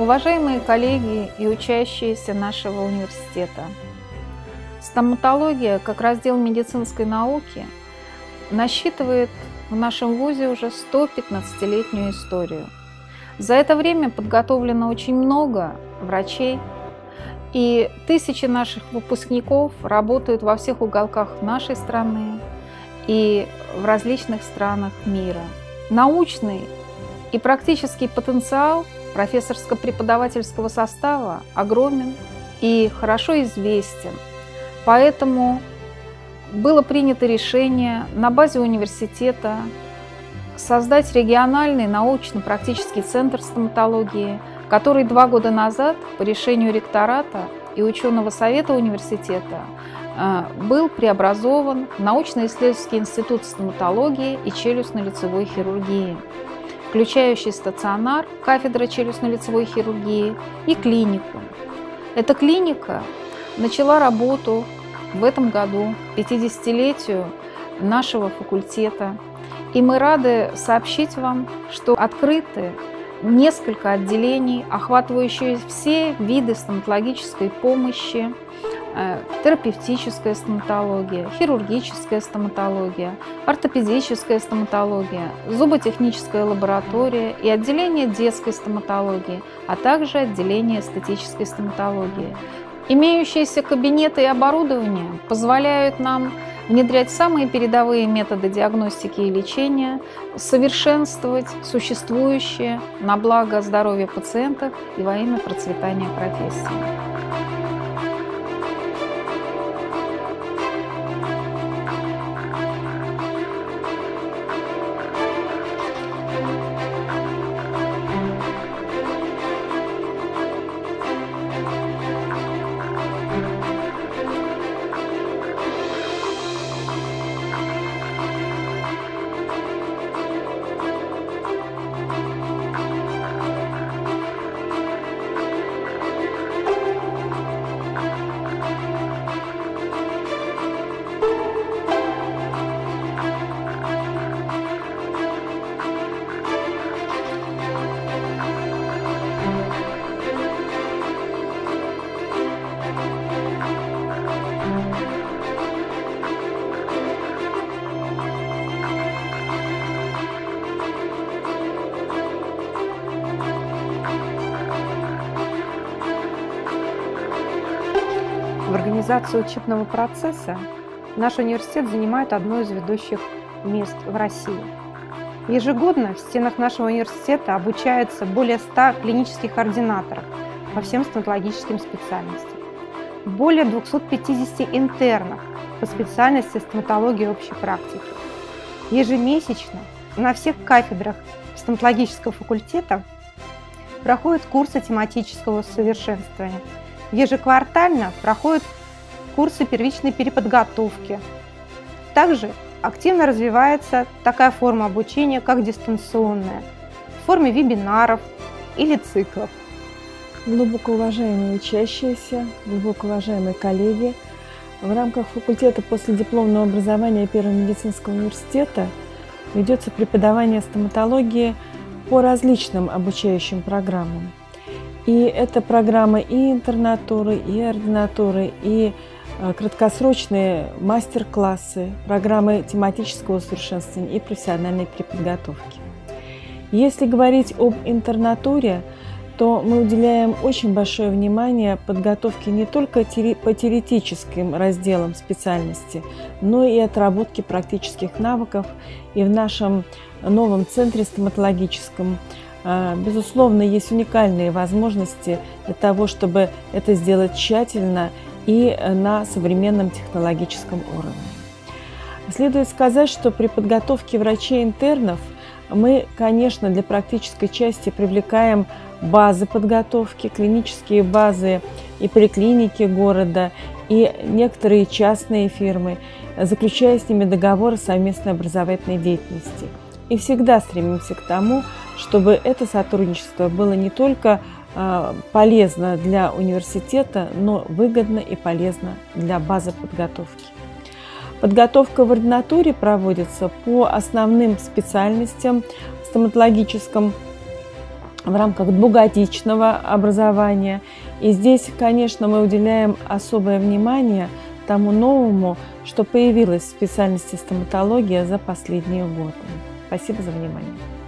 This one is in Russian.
Уважаемые коллеги и учащиеся нашего университета, стоматология как раздел медицинской науки насчитывает в нашем ВУЗе уже 115-летнюю историю. За это время подготовлено очень много врачей, и тысячи наших выпускников работают во всех уголках нашей страны и в различных странах мира. Научный и практический потенциал – профессорско-преподавательского состава огромен и хорошо известен. Поэтому было принято решение на базе университета создать региональный научно-практический центр стоматологии, который два года назад по решению ректората и ученого совета университета э, был преобразован в научно-исследовательский институт стоматологии и челюстно-лицевой хирургии включающий стационар, кафедра челюстно-лицевой хирургии и клинику. Эта клиника начала работу в этом году, к 50-летию нашего факультета. И мы рады сообщить вам, что открыты несколько отделений, охватывающие все виды стоматологической помощи, Э, терапевтическая стоматология, хирургическая стоматология, ортопедическая стоматология, зуботехническая лаборатория и отделение детской стоматологии, а также отделение эстетической стоматологии. Имеющиеся кабинеты и оборудование позволяют нам внедрять самые передовые методы диагностики и лечения, совершенствовать существующие на благо здоровья пациентов и во имя процветания профессии. В организации учебного процесса наш университет занимает одно из ведущих мест в России. Ежегодно в стенах нашего университета обучается более 100 клинических ординаторов по всем стоматологическим специальностям. Более 250 интернов по специальности стоматологии общей практики. Ежемесячно на всех кафедрах стоматологического факультета проходят курсы тематического совершенствования – Ежеквартально проходят курсы первичной переподготовки. Также активно развивается такая форма обучения, как дистанционная, в форме вебинаров или циклов. Глубоко уважаемые учащиеся, глубоко уважаемые коллеги, в рамках факультета после дипломного образования Первого медицинского университета ведется преподавание стоматологии по различным обучающим программам. И это программы и интернатуры, и ординатуры, и э, краткосрочные мастер-классы, программы тематического совершенствования и профессиональной переподготовки. Если говорить об интернатуре, то мы уделяем очень большое внимание подготовке не только по теоретическим разделам специальности, но и отработке практических навыков. И в нашем новом центре стоматологическом безусловно, есть уникальные возможности для того, чтобы это сделать тщательно и на современном технологическом уровне. Следует сказать, что при подготовке врачей-интернов Мы, конечно, для практической части привлекаем базы подготовки, клинические базы и поликлиники города, и некоторые частные фирмы, заключая с ними договоры совместной образовательной деятельности. И всегда стремимся к тому, чтобы это сотрудничество было не только а, полезно для университета, но выгодно и полезно для базы подготовки. Подготовка в ординатуре проводится по основным специальностям стоматологическом в рамках двухгодичного образования. И здесь, конечно, мы уделяем особое внимание тому новому, что появилось в специальности стоматология за последние годы. Спасибо за внимание.